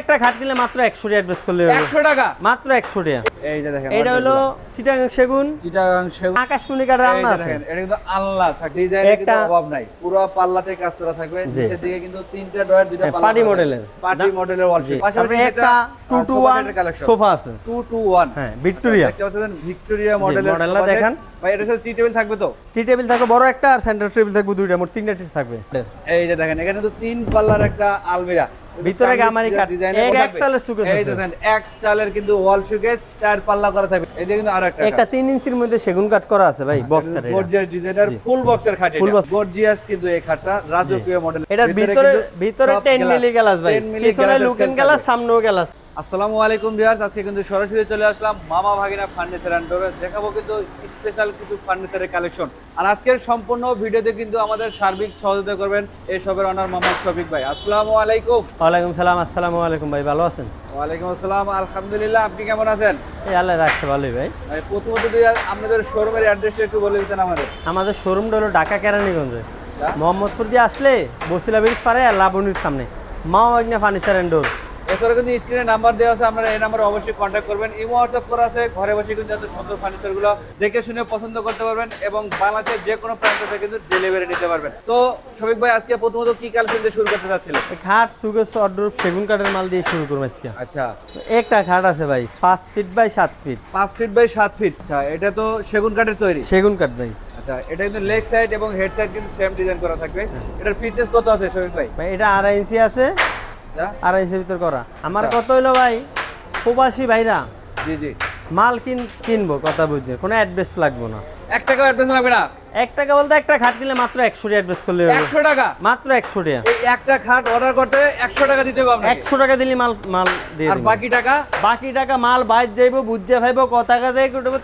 একটা খাট কিনলে মাত্র একশো টাকা অ্যাড্রেস করলে হবে। একশো টাকা? মাত্র একশো টাকা। এই যে দেখেন এটা হলো চিটাগাং সেগুন। চিটাগাং সেগুন। আকাশমণি কাঠের আছে। এটা কিন্তু আল্লাহ থাকে ডিজাইনের কিন্তু অভাব নাই। পুরো পাল্লাতে কাজ করা থাকবে। নিচের দিকে কিন্তু তিনটা ডয়ার দুইটা হ্যাঁ, পাল্লা থাকবে। এর। পার্টি মডেলের ওয়াল একটা টু টু ওয়ান সোফা আছে। টু টু ওয়ান হ্যাঁ ভিক্টোরিয়া দেখতে পাচ্ছেন ভিক্টোরিয়া মডেলের মডেলটা। দেখান। ভাই এটার সাথে টি টেবিল থাকবে তো? টি টেবিল থাকবে বড় একটা আর সেন্টার টেবিল থাকবে দুইটা মোট তিনটা থাকবে। এই যে দেখেন এখানে তো তিন পাল্লার একটা আলমিরা। ভিতরে গামারি কাঠ। এক এক চালের সুকেস এই দেখেন এক চালের কিন্তু ওয়াল সুকেস চার পাল্লা করা থাকবে। এই দেখুন কিন্তু আরও একটা একটা তিন ইঞ্চির মধ্যে সেগুন কাঠ করা আছে ভাই box cut gorgeous designer full বক্সের খাট এটা। গর্জিয়াস কিন্তু এই খাটটা রাজকীয় মডেল এটার ভিতরে ভিতরে 10 মিলি গ্লাস ভাই। পিছনে লুকিং গ্লাস সামনেও গ্লাস আসসালামু আলাইকুম ভিউয়ার্স আজকে কিন্তু সরাসরি চলে আসলাম মামা ভাগিনা ফার্নিচার অ্যান্ড ডোরে দেখাবো কিন্তু স্পেশাল কিছু ফার্নিচারের কালেকশন আর আজকের সম্পূর্ণ ভিডিওতে কিন্তু আমাদের সার্বিক সহযোগিতা করবেন এই সবের অনার মোহাম্মদ শফিক ভাই। আসসালামু আলাইকুম। ওয়ালাইকুম সালাম আসসালামু আলাইকুম ভাই ভালো আছেন? ওয়ালাইকুম আসসালাম আলহামদুলিল্লাহ আপনি কেমন আছেন? এই আল্লাহ রাখছে ভালোই ভাই। প্রথমত দুই আপনাদের শোরুমের অ্যাড্রেসটা একটু বলে দিতেন আমাদের। আমাদের শোরুমটা হলো ঢাকা কেরানীগঞ্জে। মোহাম্মদপুর দিয়ে আসলে বসিলা ব্রিজ পারে আর লাবণীর সামনে। মাও আগ্নে ফার্নিচার অ্যান্ড ডোর এছাড়া কিন্তু স্ক্রিনে নাম্বার দেওয়া আছে আপনারা এই নাম্বারে অবশ্যই কন্ট্যাক্ট করবেন। ইমো হোয়াটসঅ্যাপ করা আছে ঘরে বসে কিন্তু এত সুন্দর ফার্নিচারগুলো দেখে শুনে পছন্দ করতে পারবেন এবং বাংলাদেশের যে কোনো প্রান্ত থেকে কিন্তু ডেলিভারি নিতে পারবেন। তো শফিক ভাই আজকে প্রথমত কি কালেকশন দিয়ে শুরু করতে চাচ্ছিলেন? খাট সুগেস অর্ডার সেগুন কাঠের মাল দিয়ে শুরু করব আজকে। আচ্ছা। একটা খাট আছে ভাই পাঁচ ফিট বাই সাত ফিট পাঁচ ফিট বাই সাত ফিট আচ্ছা এটা তো সেগুন কাঠের তৈরি? সেগুন কাঠ ভাই। আচ্ছা এটা কিন্তু লেগ সাইড এবং হেড সাইড কিন্তু সেম ডিজাইন করা থাকবে। এটার ফিটনেস কত আছে শফিক ভাই? ভাই এটা আড়াই ইঞ্চি আছে। আড়াই ইঞ্চির ভিতর করা। আমার আচ্ছা। কত হইল ভাই প্রবাসী ভাইরা জি জি। মাল কিন কিনবো কথা বুঝছে। কোনো অ্যাড্রেস লাগবো না। এক টাকা অ্যাডভান্স লাগবে না। একটা খাট মাত্র টাকা করলে হবে। একশো টাকা? মাত্র একশো টাকা। এই একটা খাট অর্ডার করতে একশো টাকা দিতে হবে আপনাকে। একশো টাকা দিলে মাল মাল দিয়ে আর বাকি টাকা? বাকি টাকা মাল বাইর যাইবো বুঝে ভাইবো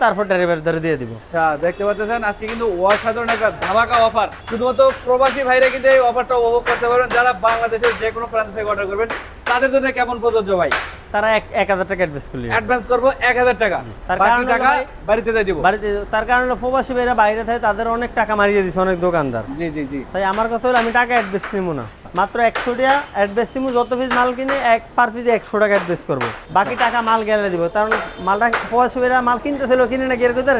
তারপর ড্রাইভার ধরে দিয়ে দিব। আচ্ছা দেখতে পাচ্ছেন আজকে কিন্তু অসাধারণ একটা ধামাকা অফার শুধুমাত্র প্রবাসী ভাইরা কিন্তু এই অফারটা উপভোগ করতে পারবেন। যারা বাংলাদেশের যে কোনো প্রান্ত থেকে অর্ডার করবেন তাদের জন্য কেমন প্রযোজ্য ভাই? তারা এক হাজার টাকা অ্যাড্রেস করলে অ্যাডভান্স করব এক হাজার টাকা। তার বাকি টাকা বাড়িতে দিয়ে দিব। বাড়িতে তার কারণে হলো প্রবাসী ভাইরা বাইরে থাকে তাদের অনেক টাকা মারিয়ে দিছে অনেক দোকানদার। জি জি জি। তাই আমার কথা হলো আমি টাকা অ্যাড্রেস নিবো না। মাত্র একশো টাকা অ্যাড্রেস নিবো যত পিস মাল কিনে এক পার পিসে একশো টাকা অ্যাড্রেস করব। বাকি টাকা মাল গেলে দিব। কারণ মালটা প্রবাসী ভাইরা মাল কিনতেছিল কিনে না গিয়ে কইতেন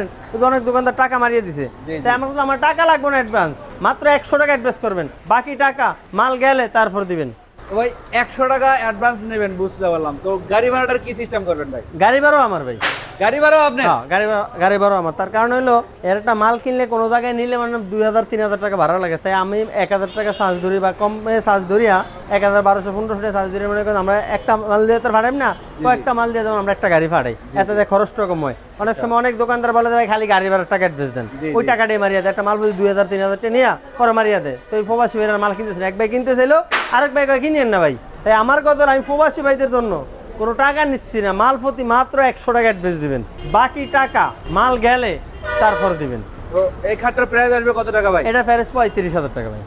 অনেক দোকানদার টাকা মারিয়ে দিছে। তাই আমার কথা আমার টাকা লাগবে না অ্যাডভান্স মাত্র একশো টাকা অ্যাড্রেস করবেন। বাকি টাকা মাল গেলে তারপর দিবেন। ভাই, একশো টাকা অ্যাডভান্স নেবেন, বুঝতে পারলাম। তো গাড়ি ভাড়াটার কি সিস্টেম করবেন ভাই? গাড়ি ভাড়াও আমার ভাই। গাড়ি ভাড়াও আপনি হ্যাঁ গাড়ি ভাড়া গাড়ি আমার। তার কারণ হলো এর একটা মাল কিনলে কোনো জায়গায় নিলে মানে দুই হাজার তিন হাজার টাকা ভাড়া লাগে। তাই আমি এক হাজার টাকা চার্জ ধরি বা কম চার্জ ধরিয়া এক হাজার বারোশো পনেরোশো টাকা চার্জ ধরে মনে করেন আমরা একটা মাল দিয়ে তো ভাড়াই না কয়েকটা মাল দিয়ে যেমন আমরা একটা গাড়ি ভাড়াই। এতে খরচটা কম হয়। অনেক সময় অনেক দোকানদার বলে যে ভাই খালি গাড়ি ভাড়ার টাকা অ্যাডভান্স দেন। ওই। টাকাটাই মারিয়া দেয়। একটা মাল বুঝি দুই হাজার তিন হাজার টাকা নিয়ে পরে মারিয়া দেয়। তো ওই প্রবাসী ভাইয়ের মাল কিনতেছিল এক ভাই কিনতেছিল আরেক ভাই কয় কিনেন না ভাই? তাই আমার কথা আমি প্রবাসী ভাইদের জন্য কোনো টাকা নিচ্ছি না মাল প্রতি মাত্র একশো টাকা অ্যাডভান্স দিবেন। বাকি টাকা মাল গেলে তারপর দিবেন। তো এই খাটটার প্রাইস আসবে কত টাকা ভাই? এটা প্যারেস পঁয়ত্রিশ হাজার টাকা ভাই।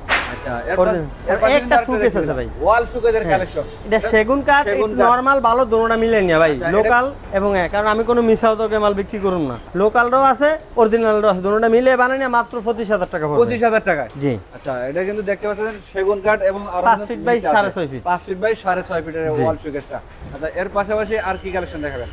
একটা suitcase আছে ভাই। ওয়াল সুকেজের কালেকশন এটা সেগুন কাঠ সেগুন ভালো দোনোটা মিলে নিয়ে ভাই। আচ্ছা, লোকাল এবং কারণ আমি কোনো মিশাও তোকে মাল বিক্রি করুন না। লোকালটাও আছে অরিজিনালটাও আছে। দোনোটা মিলে বানাই নিয়ে মাত্র পঁচিশ হাজার টাকা পড়বে। পঁচিশ হাজার টাকায়? জি। আচ্ছা এটা কিন্তু দেখতে পাচ্ছেন সেগুন কাঠ এবং আরও পাঁচ ফিট বাই নিচে আছে। সাড়ে ছয় ফিট। পাঁচ ফিট বাই সাড়ে ছয় ফিটের জি। ওয়াল সুকেসটা আচ্ছা এর পাশাপাশি আর কি কালেকশন দেখাবেন?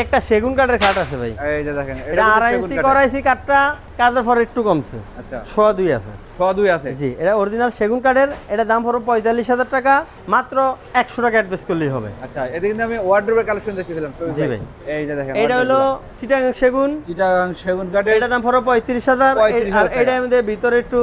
একটা সেগুন কাঠের খাট আছে ভাই। এই যে দেখেন এটা আড়াই ইঞ্চি করাইছি কাঠটা কাজের পর একটু কমছে। আচ্ছা। সোয়া দুই আছে। ছ দুই আছে? জি এটা অরিজিনাল সেগুন কাঠের এটা দাম পড়বে পঁয়তাল্লিশ হাজার টাকা মাত্র একশো টাকা অ্যাডভান্স করলেই হবে। আচ্ছা এতে কিন্তু আমি ওয়ার্ড্রোবের কালেকশন দেখতেছিলাম জি ভাই। এই যে দেখেন এটা হলো চিটাগাং সেগুন। চিটাগাং সেগুন কাঠের। এটা দাম পড়বে পঁয়ত্রিশ হাজার। 35,000 আর। এটা আমাদের ভিতরে একটু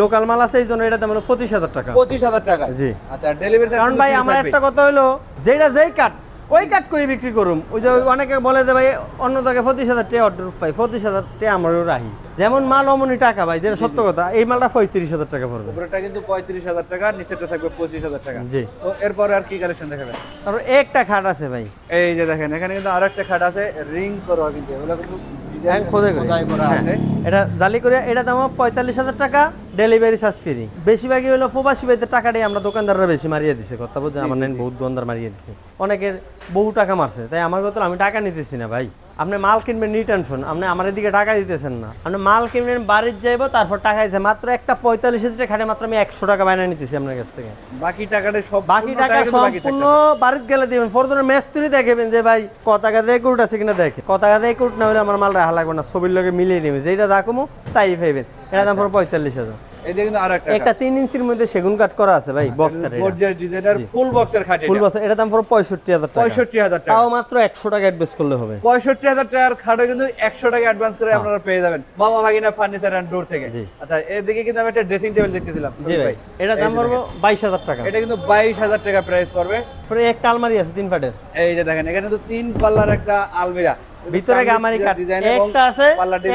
লোকাল মাল আছে এই জন্য এটা দাম হলো পঁচিশ হাজার টাকা। পঁচিশ হাজার টাকা। জি। আচ্ছা ডেলিভারি কারণ ভাই আমার একটা কথা হলো যেটা যেই কাঠ ওই কাঠ কই বিক্রি করুম। ওই যে অনেকে বলে যে ভাই অন্য জায়গায় পঁচিশ হাজার টাকা অর্ডার পাই পঁচিশ হাজার টাকা আমারও রাহি। যেমন মাল অমনি টাকা ভাই যেটা সত্য কথা এই মালটা পঁয়ত্রিশ হাজার টাকা পড়বে। উপরেটা কিন্তু পঁয়ত্রিশ হাজার টাকা নিচেটা থাকবে পঁচিশ হাজার টাকা। জি। তো এরপরে আর কি কালেকশন দেখাবেন? তারপর একটা খাট আছে ভাই। এই যে দেখেন এখানে কিন্তু আরেকটা একটা খাট আছে রিং করা কিন্তু এগুলো কিন্তু হ্যাঁ, এটা জালি করে এটা দাম পঁয়তাল্লিশ হাজার টাকা ডেলিভারি চার্জ ফ্রি বেশিরভাগই হলো প্রবাসী ভাইদের টাকাটাই আমরা দোকানদাররা বেশি মারিয়ে দিছে কথা বলছে আমার নেন বহুত দোকানদার মারিয়ে দিছে। অনেকের বহু টাকা মারছে। তাই আমার কথা আমি টাকা নিতেছি না ভাই। আপনি মাল কিনবেন নি টেনশন আপনি আমার এদিকে টাকা দিতেছেন না। আপনি মাল কিনবেন বাড়ির যাইবো তারপর টাকা দিতে মাত্র একটা পঁয়তাল্লিশ হাজার খাটে মাত্র আমি একশো টাকা বানিয়ে নিতেছি আপনার কাছ থেকে। বাকি টাকাটা সব বাকি টাকা সম্পূর্ণ বাড়িতে গেলে দিবেন। ফরজনের মেস্তুরি দেখবেন যে ভাই কত টাকা দিয়ে কুট আছে কিনা দেখে। কত টাকা দিয়ে কুট না হলে আমার মাল রাখা লাগবে না। ছবির লগে মিলিয়ে নেবে যেটা যা কমো তাই পাইবেন। এটা দাম পঁয়তাল্লিশ হাজার। এই দেখুন আর একটা একটা ইঞ্চির মধ্যে সেগুন কাট করা আছে ভাই box cut gorgeous designer full বক্সের খাট ফুল বক্স এটা দাম পড়ে পঁয়ষট্টি হাজার টাকা। পঁয়ষট্টি হাজার টাকা। তাও মাত্র একশো টাকা অ্যাডভান্স করলে হবে। টাকার কিন্তু টাকা অ্যাডভান্স করে আপনারা পেয়ে যাবেন। মামা ভাগিনা ফার্নিচার ডোর থেকে। আচ্ছা এদিকে কিন্তু আমি একটা ড্রেসিং টেবিল জি ভাই এটা দাম পড়ব বাইশ হাজার টাকা। এটা কিন্তু বাইশ হাজার টাকা প্রাইস পড়বে। পরে একটা আলমারি আছে তিন ফাটের এই যে দেখেন এখানে তো তিন পাল্লার একটা আলমিরা। ভিতরে গামারি কাট একটা আছে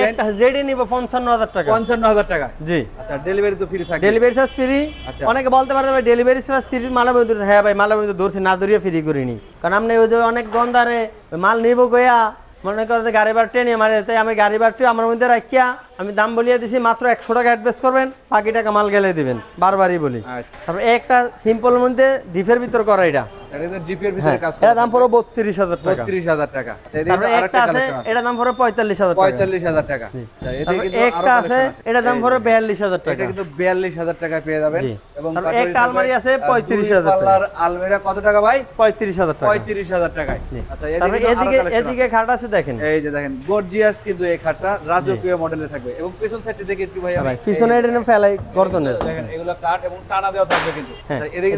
একটা জেডি নিব পঞ্চান্ন হাজার টাকা। পঞ্চান্ন হাজার টাকা। জি। আচ্ছা ডেলিভারি তো ফ্রি থাকবে ডেলিভারি চার্জ ফ্রি আচ্ছা। অনেকে বলতে ডেলিভারি চার্জ ফ্রি মালা বন্ধু হ্যাঁ ভাই মালা বন্ধু না ধরিয়ে ফ্রি করিনি। কারণ ওই যে অনেক গন্ধারে মাল নিব গয়া মনে করে যে গাড়ি বার ট্রেনে মারে তাই আমি গাড়ি বারটি আমার মধ্যে রাখিয়া আমি দাম বলিয়ে দিছি মাত্র একশো টাকা অ্যাডভান্স করবেন বাকি টাকা মাল গেলে দিবেন। বারবারই বলি। আচ্ছা। তারপর একটা সিম্পল মধ্যে ডিফের ভিতর করা এটা। এটা হ্যাঁ ভিতরে কাজ এটা দাম পড়ো বত্রিশ হাজার টাকা। বত্রিশ হাজার টাকা। এদিকে তারপরে তো আরেকটা একটা আছে এটা দাম পড়ো পঁয়তাল্লিশ হাজার পঁয়তাল্লিশ হাজার টাকা। এদিকে তারপরে কিন্তু আরও একটা আছে এটা দাম পড়ো বিয়াল্লিশ হাজার টাকা। কিন্তু বিয়াল্লিশ হাজার টাকা পেয়ে যাবেন। এবং একটা আলমারি আছে হিসাবে, আহ, 35,000 দুই পাল্লার আলমিরা কত টাকা ভাই? পঁয়ত্রিশ হাজার টাকা। পঁয়ত্রিশ হাজার টাকায় আচ্ছা এদিকে এদিকে খাট আছে দেখেন। এই যে দেখেন গর্জিয়াস কিন্তু এই খাটটা রাজকীয় মডেলে থাকবে। এবং পিছন সাইডে দেখে একটু ভাই পিছনে এটা ফেলাই গর্দনের। দেখেন এগুলো কাঠ এবং টানা দেওয়া থাকবে কিন্তু। হ্যাঁ। এদিকে।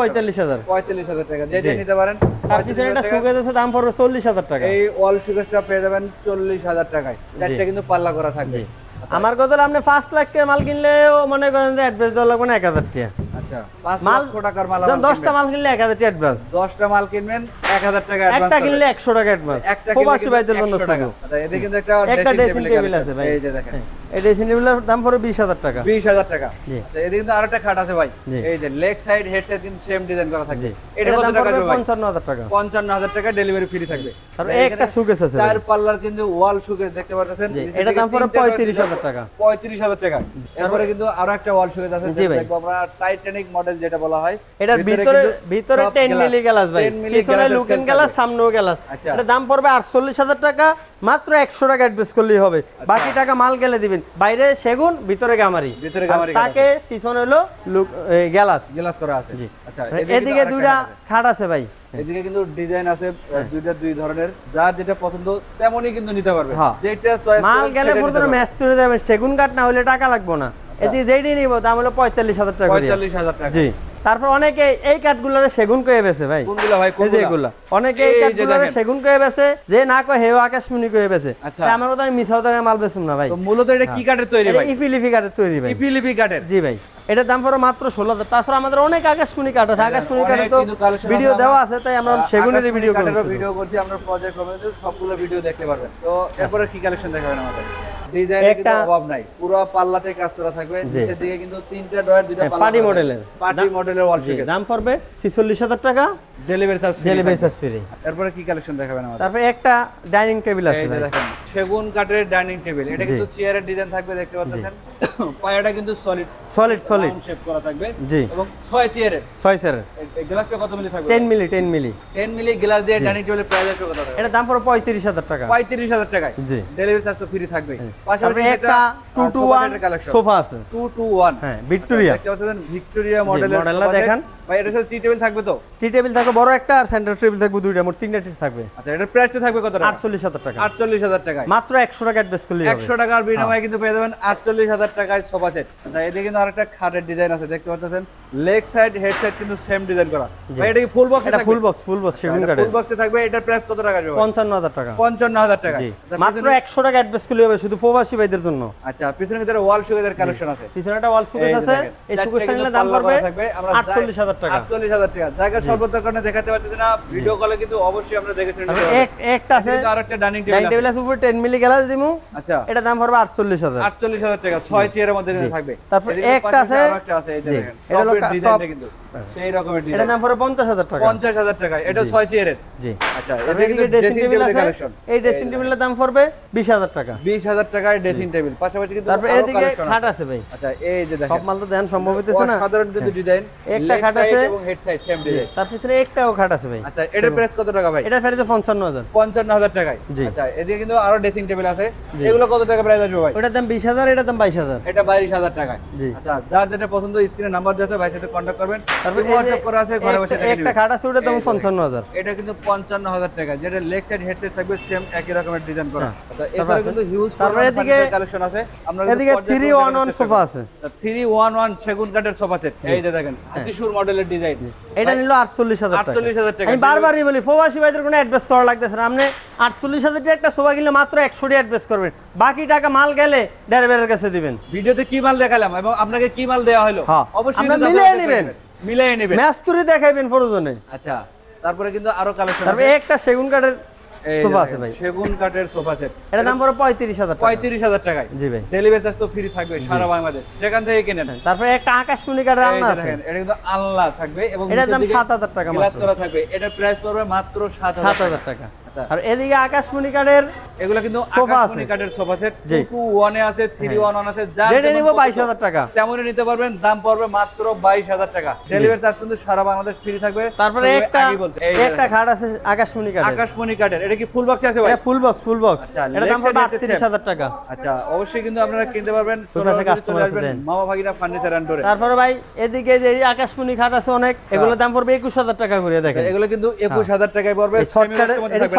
পঁয়তাল্লিশ হাজার। পঁয়তাল্লিশ হাজার টাকা। যেটা নিতে পারেন তার পিছনে একটা সুকেজ আছে দাম পড়বে চল্লিশ হাজার টাকা। এই ওয়াল সুকেশটা পেয়ে যাবেন চল্লিশ হাজার টাকায়। চারটা কিন্তু পাল্লা করা থাকবে। আমার কথা আপনি পাঁচ লাখ মাল কিনলেও মনে করেন যে অ্যাডভান্স দেওয়া লাগবে না এক হাজার টাকা। আচ্ছা মাল টাকার মাল দশটা মাল কিনলে এক হাজার টাকা অ্যাডভান্স দশটা মাল কিনবেন এক হাজার টাকা একটা কিনলে একশো টাকা অ্যাডভান্স একটা প্রবাসী ভাইদের জন্য শুধু। আচ্ছা একটা ড্রেসিং টেবিল আছে ভাই। এই যে দেখেন। হ্যাঁ, এই দাম বিশ হাজার টাকা। বিশ হাজার টাকা। আচ্ছা এদিকে কিন্তু আরেকটা খাট আছে ভাই। এই যে লেগ সাইড কিন্তু সেম ডিজাইন করা থাকবে। জি। এটা কত টাকা পড়বে দেবে ভাই? পঞ্চান্ন হাজার টাকা। পঞ্চান্ন হাজার টাকা ডেলিভারি ফ্রি থাকবে। এখানে একটা সুকেস আছে চার পাল্লার কিন্তু ওয়াল সুকেস দেখতে পাচ্ছেন দিকে দাম করে 35,000 টাকা। পঁয়ত্রিশ হাজার টাকা। এরপরে কিন্তু আরও একটা ওয়াল সুকেস আছে। দেখব আমরা টাইটানিক মডেল যেটা বলা হয়। এটার ভিতরে ভিতরে সব টেন glass, মিলি গ্লাস ভাই 10 পিছনে set গ্লাস সামনেও গ্লাস আচ্ছা। এটা দাম পড়বে আটচল্লিশ হাজার টাকা। মাত্র একশো টাকা অ্যাডভান্স করলেই হবে। বাকি টাকা মাল গেলে দিবেন। বাইরে সেগুন ভিতরে গামারি। তাকে পিছনে হলো লুক গ্যালাস করা আছে। আচ্ছা এদিকে দুইটা খাট আছে। ভাই। এদিকে কিন্তু ডিজাইন আছে দুইটা দুই ধরনের। যার যেটা পছন্দ তেমনই কিন্তু নিতে পারবে। হ্যাঁ। যেটা চয়েস মাল গেলে পুরো ম্যাচ তুলে যাবেন সেগুন কাঠ না হলে টাকা লাগবে না। এদিকে যেইটাই নিব দাম হলো পঁয়তাল্লিশ হাজার টাকা। পঁয়তাল্লিশ হাজার টাকা। জি। তারপর অনেকে এই কাঠগুলোরে সেগুন কয়ে বেছে ভাই। কোনগুলো ভাই? কোনগুলো? অনেকে এই কাঠগুলোরে সেগুন কয়ে বেছে যে না কয় হেও আকাশমণি কয়ে বেছে। আচ্ছা। তাই আমার কথা আমি মিশাও টাকা মাল বেচুম না ভাই। তো মূলত এটা কি কাঠের তৈরি ভাই? ইপিলিপি কাঠের তৈরি ভাই। ইপিলিপি কাঠের? জি ভাই। এটার দাম পড়ো মাত্র ষোলো হাজার তারপর আমাদের অনেক আকাশমণি কাঠ আছে। আকাশমণি কাঠে তো ভিডিও দেওয়া আছে তাই আমরা সেগুনের ভিডিও ভিডিও করছি আমরা প্রজেক্ট করব সবগুলো ভিডিও দেখতে পারবেন। তো এরপরে কি কালেকশন দেখাবেন আমাদের? ডিজাইনের কিন্তু একটা- অভাব নাই। পুরো পাল্লাতে কাজ করা থাকবে। নিচের দিকে কিন্তু তিনটা ডয়ার দুইটা হ্যাঁ, পাল্লা party মডেলের। পার্টি মডেলের ওয়াল শোকেস দাম পড়বে ছিচল্লিশ হাজার টাকা। Delivery charge delivery charge free এরপরে কি কালেকশন দেখাবেন আমাদের? তারপরে একটা ডাইনিং টেবিল আছে। দেখেন সেগুন কাঠের ডাইনিং টেবিল এটা কিন্তু চেয়ারের ডিজাইন থাকবে দেখতে পাচ্ছেন? পায়াটা কিন্তু সলিড সলিড সলিড শেপ করা থাকবে। জি। এবং 6 চেয়ারের ছয় স্যার গ্লাসটা কত মিলি থাকবে? Ten milli ten milli. 10 milli glass দিয়ে ডাইনিং টেবিলের প্রাইস কত টাকা? এটা দাম পড়ে পঁয়ত্রিশ হাজার টাকা। পঁয়ত্রিশ হাজার টাকায়। জি। ডেলিভারি চার্জ তো ফ্রি থাকবে পাশাপাশি একটা টু টু ওয়ান সোফা আছে। টু টু ওয়ান হ্যাঁ ভিক্টোরিয়া দেখতে পাচ্ছেন ভিক্টোরিয়া মডেলের মডেলটা দেখান। ভাই এটার সাথে টি টেবিল থাকবে তো? টি টেবিল থাকবে বড় একটা আর সেন্টার টেবিল থাকবে দুইটা মোট তিনটা টিপ থাকবে। আচ্ছা এটার প্রাইসটা থাকবে কত টাকা? আটচল্লিশ হাজার টাকা। আটচল্লিশ হাজার মাত্র একশো টাকা অ্যাডভান্স করলে হবে। একশো টাকার বিনিময়ে কিন্তু পেয়ে যাবেন আটচল্লিশ হাজার টাকায় সোফা সেট আচ্ছা এদিকে কিন্তু আরেকটা খাটের ডিজাইন আছে দেখতে পাচ্ছেন? লেগ সাইড হেড সাইড কিন্তু সেম ডিজাইন করা। ভাই এটা কি ফুল বক্স এটা ফুল বক্স ফুল বক্স সেগুন কাঠের ফুল বক্সে থাকবে এটার প্রাইস কত টাকা যাবে পঞ্চান্ন হাজার টাকা। পঞ্চান্ন হাজার টাকা। জি। আচ্ছা, মাত্র টাকা অ্যাডভান্স করলে হবে শুধু প্রবাসী ভাইদের জন্য। আচ্ছা পিছনে কিন্তু ওয়াল কালেকশন আছে। পিছনে একটা ওয়াল আছে। এই দাম পড়বে। আমরা আটচল্লিশ হাজার টাকা। আটচল্লিশ হাজার টাকা। জায়গা স্বল্পতার কারণে দেখাতে পারতেছি না। ভিডিও কলে কিন্তু অবশ্যই আমরা দেখে শুনে নিতে তারপরে পারব। এক একটা আছে। কিন্তু আরেকটা ডাইনিং ডাইনিং টেবিল টেবিল আছে। উপরে টেন মিলি গ্লাস দিমু। আচ্ছা। এটা দাম পড়বে টাকা। ছয় চেয়ারের মধ্যে থাকবে। তারপর একটা আছে- আরেকটা আছে এই যে দেখেন। এটা হলো ডিজাইনটা কিন্তু। সেই রকমের এটা দাম পড়বে পঞ্চাশ হাজার টাকা। পঞ্চাশ হাজার টাকা। এটা ছয় চেয়ারের। জি। আচ্ছা তারপরে কিন্তু ড্রেসিং টেবিল টেবিলের কালেকশন এই ড্রেসিং টেবিলের দাম পড়বে বিশ হাজার টাকা। বিশ হাজার টাকায় ড্রেসিং টেবিল পাশাপাশি কিন্তু তারপরে এদিকে খাট আছে। আছে ভাই। আচ্ছা এই যে দেখেন। সব মাল তো দেন সম্ভব হইতেছে না। সাধারণ কিন্তু ডিজাইন একটা খাট আছে আছে। এবং হেড সাইড সেম ডিজাইন তার পিছনে একটাও খাট আছে ভাই। আচ্ছা এটার প্রাইস কত টাকা ভাই? এটা ফেরেছে পঞ্চান্ন হাজার পঞ্চান্ন টাকায় আচ্ছা এদিকে কিন্তু আরও ড্রেসিং টেবিল আছে। এগুলো কত টাকা প্রাইস আসবে ভাই? ওটার দাম বিশ হাজার এটার দাম বাইশ হাজার এটা বাইশ হাজার টাকায়। জি। আচ্ছা যার যেটা পছন্দ স্ক্রিনে নাম্বার দেওয়া আছে ভাইয়ের সাথে কন্ট্যাক্ট করবেন। তারপর হোয়াটসঅ্যাপ করা আছে ঘরে বসে দেখে একটা খাট আছে ওটার দাম পঞ্চান্ন হাজার এটা কিন্তু পঞ্চান্ন হাজার টাকা। যেটা লেগ সাইড হেড সাইড থাকবে সেম একই রকমের ডিজাইন করা। হ্যাঁ। আচ্ছা এছাড়া কিন্তু হিউজ তারপরে এদিকে- কালেকশন আছে। আমরা এদিকে থ্রি ওয়ান ওয়ান সোফা আছে। থ্রি ওয়ান ওয়ান সেগুন কাঠের সোফা সেট এই যে দেখেন হ্যাঁ। হাতিসুর মডেলের ডিজাইন এটা নিল আটচল্লিশ হাজার টাকা। আটচল্লিশ হাজার টাকা। আমি বারবারই বলি প্রবাসী ভাইদের কোনো অ্যাডভান্স করা লাগতেছে না। আপনি আটচল্লিশ হাজার টাকা একটা সোফা কিনলে মাত্র একশো টাকা অ্যাডভান্স করবেন। বাকি টাকা মাল গেলে ড্রাইভারের কাছে দিবেন। ভিডিওতে কি মাল দেখালাম এবং আপনাকে কি মাল দেওয়া হলো? হ্যাঁ। অবশ্যই মিলিয়ে নেবেন। মিলিয়ে নেবেন। ম্যাস্তুরি দেখাইবেন প্রয়োজনে। আচ্ছা তারপরে কিন্তু আরও কালেকশন একটা সেগুন কাঠের সোফা আছে ভাই। সেগুন কাঠের সোফা সেট এটা দাম পড়ে পঁয়ত্রিশ হাজার টাকা। পঁয়ত্রিশ হাজার টাকায়। জি ভাই। ডেলিভারি চার্জ তো ফ্রি থাকবে সারা বাংলাদেশ। সেখান থেকে কিনে নেন তারপরে একটা আকাশমণি কাঠের আলনা আছে। এটা কিন্তু আল্লাহ থাকবে এবং এটার দাম 7,000 টাকা গ্লাস মাত্র। করা থাকবে। এটা প্রাইস পড়বে মাত্র সাত সাত হাজার টাকা। আর এদিকে আকাশমণি এগুলো কিন্তু সোফা আছে। সেট। ওয়ানে আছে ওয়ান আছে যার যেটা নিব পছন্দ, বাইশ হাজার টাকা। তেমনই নিতে পারবেন। দাম পড়বে মাত্র বাইশ হাজার টাকা। ডেলিভারি চার্জ কিন্তু সারা বাংলাদেশ ফ্রি থাকবে। তারপরে একটা। একটা আছে আকাশমণি আকাশমণি এটা কি ফুল বক্সে আছে ভাই? এটা ফুল বক্স ফুল বক্স আচ্ছা, এটা দাম পড়বে side হচ্ছে আটত্রিশ হাজার টাকা। আচ্ছা অবশ্যই কিন্তু আপনারা কিনতে পারবেন। চলে আসবেন। মামা ভাগিনা ফার্নিচার তারপরে ভাই এদিকে যে এই আকাশমণি খাট আছে অনেক এগুলোর দাম পড়বে একুশ হাজার টাকা করে দেখেন। এগুলো কিন্তু একুশ হাজার টাকায় পড়বে।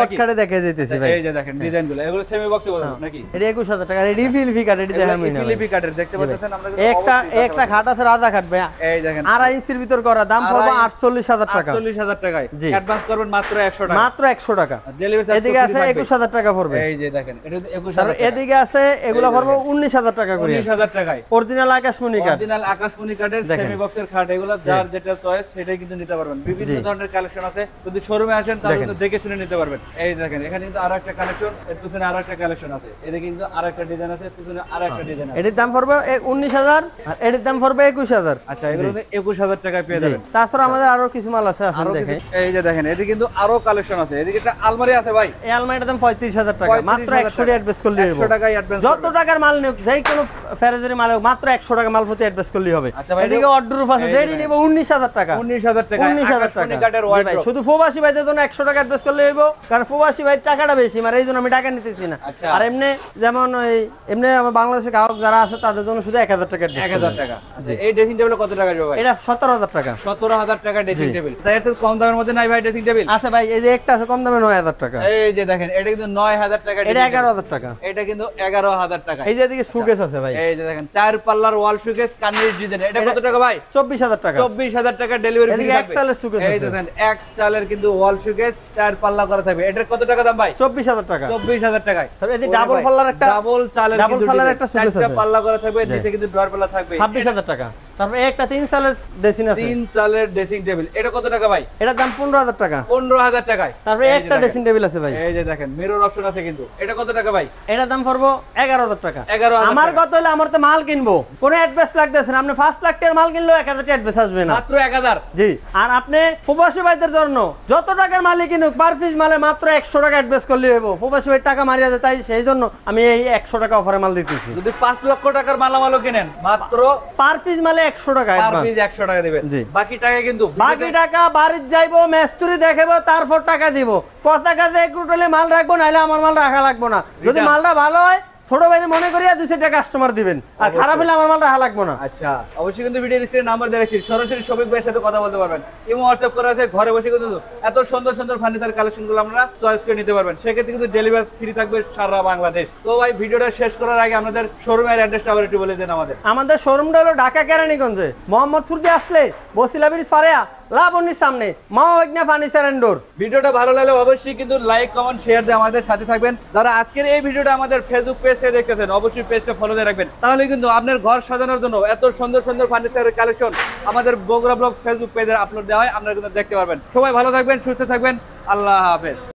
শর্টকাটে এটা দেখে যেতেছি ভাই। এই যে দেখেন ডিজাইনগুলো। এগুলো সেমি বক্সে বলব নাকি? এটা একুশ হাজার টাকা। এটি ফিলফি কাঠ এটি দেখামি না ভাই। ফিলিপি কাঠের দেখতে পাচ্ছেন আমরা একটা একটা খাট আছে রাজা খাট ভাই এই দেখেন। আড়াই ইঞ্চির ভিতর করা দাম পড়বে আড়াই- আটচল্লিশ হাজার টাকা। আটচল্লিশ হাজার টাকায়। জি। অ্যাডভান্স করবেন মাত্র একশো টাকা। মাত্র একশো টাকা। ডেলিভারি এদিকে আছে একুশ হাজার টাকা পড়বে। এই যে দেখেন এটা কিন্তু একুশ তারপর হাজার এদিকে আছে এগুলো পড়বে উনিশ হাজার টাকা করে উনিশ হাজার টাকায়। অরিজিনাল আকাশমণি কাঠ অরিজিনাল আকাশমণি দেখেন। সেমি বক্সের খাট এগুলো যার যেটা চয়েস সেটাই কিন্তু নিতে পারবেন। বিভিন্ন ধরনের কালেকশন আছে। যদি শোরুমে আসেন তাহলে দেখেন। কিন্তু দেখে শুনে নিতে পারবেন। এই দেখেন এখানে কিন্তু আরও একটা কালেকশন এর পিছনে আরও একটা কালেকশন আছে। এদিকে কিন্তু আরও একটা ডিজাইন আছে পিছনে আরও একটা ডিজাইন আছে। এটির দাম পড়বে উনিশ হাজার আর এটির দাম পড়বে একুশ হাজার। আচ্ছা এগুলো একুশ হাজার টাকায় পেয়ে যাবেন। তাছাড়া আমাদের আরও কিছু মাল আছে আসেন আরও এই যে দেখেন এদিকে কিন্তু আরও কালেকশন আছে। এদিকে একটা আলমারি আছে ভাই। এই আলমারিটার দাম পঁয়ত্রিশ হাজার টাকা। মাত্র একশো টাকা। অ্যাডভান্স করলে একশো টাকায় অ্যাডভান্স যত টাকার মাল নিক যে কোনো ফেরেজের মাল মাত্র একশো টাকা মাল প্রতি অ্যাডভান্স করলেই হবে। আচ্ছা এদিকে অর্ডারুফ আছে এই যে নিব উনিশ হাজার টাকা। উনিশ হাজার টাকা উনিশ হাজার আকাশমণি টাকা। শুধু প্রবাসী ভাইদের জন্য একশো টাকা অ্যাডভান্স করলে হইব কারণ প্রবাসী ভাই টাকাটা বেশি মানে এই জন্য আমি টাকা নিতেছি না। আচ্ছা। আর এমনি যেমন ওই এমনি আমার বাংলাদেশের গ্রাহক যারা আছে তাদের জন্য শুধু এক হাজার টাকা এক হাজার টাকা। আচ্ছা এই ড্রেসিং টেবিল কত টাকা ভাই? এটা সতেরো হাজার টাকা। সতেরো হাজার টাকা ড্রেসিং টেবিল তাই এত কম দামের মধ্যে নাই ভাই ড্রেসিং টেবিল আচ্ছা ভাই এই যে একটা আছে কম দামে নয় হাজার টাকা। এই যে দেখেন এটা কিন্তু নয় হাজার টাকা এটা এগারো হাজার টাকা। এটা কিন্তু এগারো হাজার টাকা। এই যে এদিকে সুকেস আছে ভাই। এই যে দেখেন চার পাল্লার ওয়াল সুকেস কানের ডিজাইন এটা কত টাকা ভাই? চব্বিশ হাজার টাকা। চব্বিশ হাজার টাকা ডেলিভারি এক চালের suitcase এই দেখেন এক চালের কিন্তু ওয়াল সুকেস চার পাল্লা করা থাকবে। এটার কত টাকা দাম ভাই? চব্বিশ হাজার টাকা। চব্বিশ হাজার টাকায়। তারপর এদিকে double পাল্লার একটা- ডাবল চালের কিন্তু পাল্লার একটা চারটা আছে। পাল্লা করা থাকবে নিচে কিন্তু ড্রয়ার পাল্লা থাকবে। ছাব্বিশ হাজার টাকা। তারপর একটা তিন সালের ড্রেসিং আছে। তিন চালের ড্রেসিং টেবিল এটা কত টাকা ভাই? এটার দাম পনেরো হাজার টাকা। পনেরো হাজার টাকায়। তারপরে এই একটা ড্রেসিং টেবিল আছে ভাই। এই যে দেখেন মিরর অপশন আছে কিন্তু। এটা কত টাকা ভাই? এটার দাম পড়ব এগারো হাজার টাকা। এগারো আমার কত হলে আমার তো মাল কিনবো। কোনো অ্যাডভান্স লাগতেছে না। আপনি ফার্স্ট লাখ টাকার মাল কিনলেও এক হাজার অ্যাডভান্স আসবে না। মাত্র এক হাজার। জি। আর আপনি প্রবাসী ভাইদের জন্য যত টাকার মালিক কিনুক পার পিস মালে মাত্র একশো টাকা অ্যাডভান্স করলে হইব। প্রবাসী ভাই টাকা মারিয়া দেয় তাই সেই জন্য আমি এই একশো টাকা অফারে মাল দিতেছি। যদি পাঁচ লক্ষ টাকার মালামালও কিনেন মাত্র পার পিস মালে একশো টাকা পার পিস একশো টাকা দেবেন জি। বাকি টাকা কিন্তু বাকি টাকা বাড়ির যাইবো মেস্তুরি দেখাবো তারপর টাকা দিব। কথা কাছে এক রুটলে মাল রাখব নাহলে আমার মাল রাখা লাগবো না। যদি মালটা ভালো হয় ছোট ভাই মনে করিয়া দুই টাকা কাস্টমার দিবেন। আর। খারাপ হলে আমার মাল রাখা লাগবো না। আচ্ছা অবশ্যই কিন্তু ভিডিও স্ক্রিনে নাম্বার রাখছি। সরাসরি শফিক ভাইয়ের সাথে কথা বলতে পারবেন। এবং হোয়াটসঅ্যাপ করা আছে ঘরে বসে কিন্তু এত সুন্দর সুন্দর ফার্নিচার কালেকশনগুলো আমরা চয়েস করে নিতে পারবেন। সেক্ষেত্রে কিন্তু ডেলিভারি ফ্রি থাকবে সারা বাংলাদেশ। তো ভাই ভিডিওটা শেষ করার আগে আমাদের শোরুমের অ্যাড্রেসটা আবার একটু বলে দেন আমাদের। আমাদের শোরুমটা হলো ঢাকা কেরানীগঞ্জে। মোহাম্মদপুর দিয়ে আসলে বসিলা ব্রিজ ফারেয়া লাবণীর সামনে। মা ফার্নিচার এন্ড ডোর ভিডিওটা ভালো লাগলে অবশ্যই কিন্তু লাইক, কমেন্ট শেয়ার দিয়ে আমাদের সাথে থাকবেন। যারা আজকের এই ভিডিওটা আমাদের ফেসবুক পেজে দেখতেছেন, অবশ্যই পেজটা ফলো দিয়ে রাখবেন। তাহলে কিন্তু আপনার ঘর সাজানোর জন্য এত সুন্দর সুন্দর ফার্নিচারের কালেকশন আমাদের বগুড়া ব্লগ ফেসবুক পেজে আপলোড দেওয়া হয়, আপনারা কিন্তু দেখতে পারবেন। সবাই ভালো থাকবেন, সুস্থ থাকবেন। আল্লাহ হাফেজ।